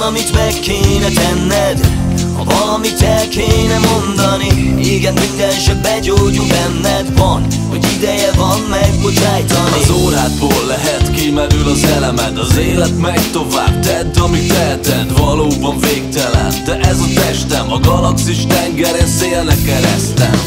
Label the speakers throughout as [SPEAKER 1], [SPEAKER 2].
[SPEAKER 1] amit meg kéne tenned. Ha valamit el kéne mondani Igen, minden se begyógyul benned. Van, hogy ideje van megbocsájtani
[SPEAKER 2] Az órádból lehet kimerül az elemed Az élet megy tovább, tedd amit teheted Valóban végtelen, de ez a testem A galaxis tengeren szélnek keresztem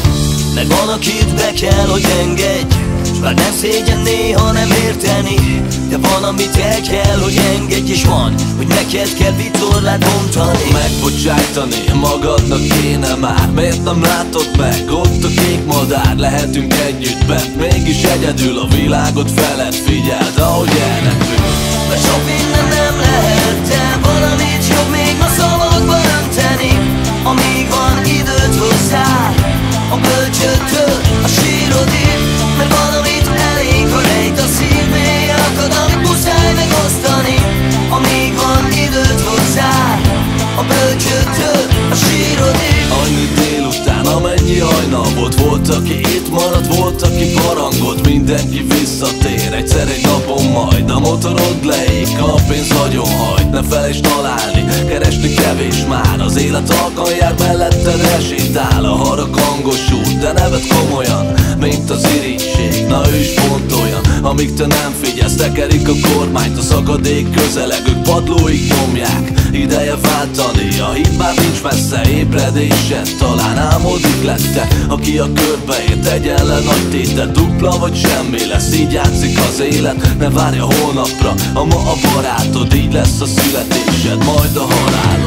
[SPEAKER 1] Meg van, akit be kell, hogy engedj már nem szégyen néha nem érteni De van, amit el kell, hogy engedj És van, hogy neked kell vitorlát bontani.
[SPEAKER 2] Megbocsájtani magadnak kéne már. Miért nem látod meg? Ott a kék madár Lehetünk együtt bent. Mégis egyedül a világot felett Figyeld, ahogy elrepül
[SPEAKER 1] Mert sok minden nem lehet De valamit
[SPEAKER 2] barangot Mindenki visszatér, egyszer egy napon majd A motorod leik, a pénz nagyon hajt Ne felejtsd találni, keresni kevés már Az élet alkan melletted elsétál. A harag hangos út, de nevet komolyan Mint az irítség, na ő is Amíg te nem figyelsz, tekerik a kormányt A szakadék közeleg, ők padlóig nyomják. Ideje váltani, a hit nincs messze Ébredésen talán álmodik lette Aki a körbe ért, tegyen le nagy tétet Dupla vagy semmi lesz, így játszik az élet. Ne várja holnapra, a ma a barátod Így lesz a születésed, majd a halálod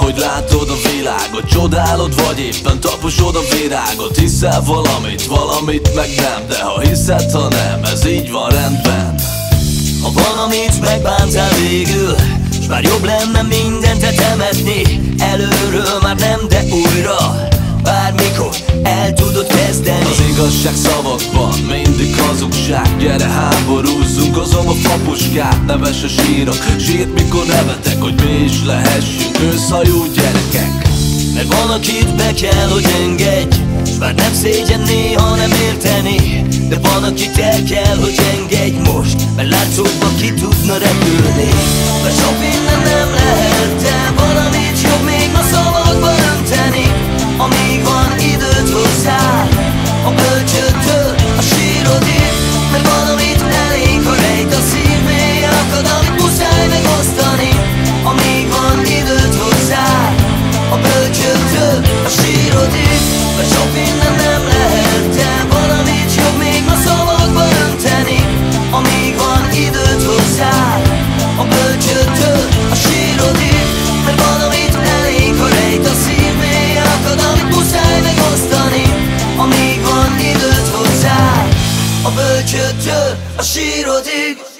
[SPEAKER 2] valahogy látod a világot Csodálod, vagy éppen taposod a virágot. Hiszel valamit, valamit meg nem De ha hiszed, ha nem, ez így van rendben.
[SPEAKER 1] Ha van, amit megbántál végül S már jobb lenne mindent te temetni. Előről már nem, de újra. Bármikor el tudod kezdeni
[SPEAKER 2] Az igazság szavakban mindig hazugság. Gyere háborúzzunk, hozom a fapuskát Neves a sírok, sírt mikor nevetek Hogy mi is lehessünk. Őszhajú gyerekek
[SPEAKER 1] Mert van, akit be kell, hogy engedj. S már nem szégyen néha nem érteni De van, akit el kell, hogy engedj. Most Mert látszódva ki tudna repülni. Mert lehet 싫어지고